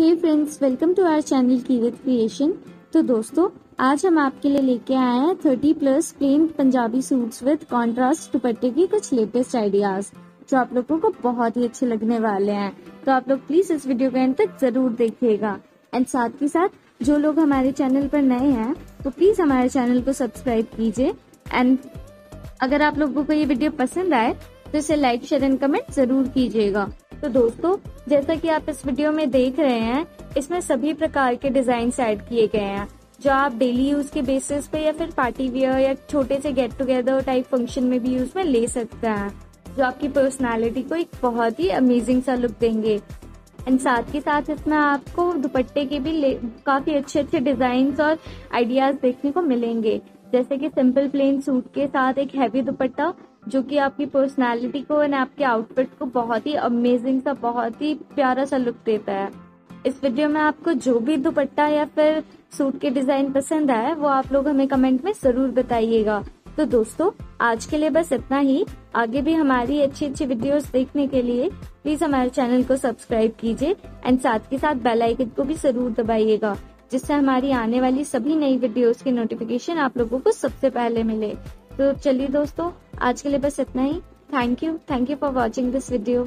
Hey friends welcome to our channel की with creation तो दोस्तों, आज हम आपके लिए लेके आए हैं 30 plus plain Punjabi suits with contrast दुपट्टे की कुछ लेटेस्ट आइडियाज़ जो आप लोगों को बहुत ही अच्छे लगने वाले हैं। तो आप लोग प्लीज़ इस वीडियो को एंड तक ज़रूर देखिएगा। एंड साथ ही साथ, जो लोग हमारे चैनल पर नए हैं तो प्लीज़ हमारे चैनल को सब्सक्राइब कीजिए। एंड अगर आप लोगों को ये वीडियो पसंद आए तो इसे लाइक शेयर एंड कमेंट ज़रूर कीजिएगा। तो दोस्तों, जैसा कि आप इस वीडियो में देख रहे हैं, इसमें सभी प्रकार के डिज़ाइन ऐड किए गए हैं। जो आप डेली यूज़ के बेसिस पे या फिर पार्टी वियर या छोटे से गेट टुगेदर टाइप फ़ंक्शन में भी यूज़ में ले सकते हैं। जो आपकी पर्सनालिटी को एक बहुत ही अमेजिंग सा लुक देंगे। एंड साथ के साथ इसमें आपको दुपट्टे के भी काफ़ी अच्छे अच्छे डिज़ाइन और आइडियाज़ देखने को मिलेंगे। जैसे कि सिंपल प्लेन सूट के साथ एक हैवी दुपट्टा जो कि आपकी पर्सनालिटी को एंड आपके आउटफिट को बहुत ही अमेजिंग सा, बहुत ही प्यारा सा लुक देता है। इस वीडियो में आपको जो भी दुपट्टा या फिर सूट के डिज़ाइन पसंद आए वो आप लोग हमें कमेंट में ज़रूर बताइएगा। तो दोस्तों, आज के लिए बस इतना ही। आगे भी हमारी अच्छी अच्छी वीडियोस देखने के लिए प्लीज़ हमारे चैनल को सब्सक्राइब कीजिए एंड साथ के साथ बेल आइकन को भी ज़रूर दबाइएगा, जिससे हमारी आने वाली सभी नई वीडियोस की नोटिफिकेशन आप लोगों को सबसे पहले मिले। तो चलिए दोस्तों आज के लिए बस इतना ही। Thank you thank you for watching this video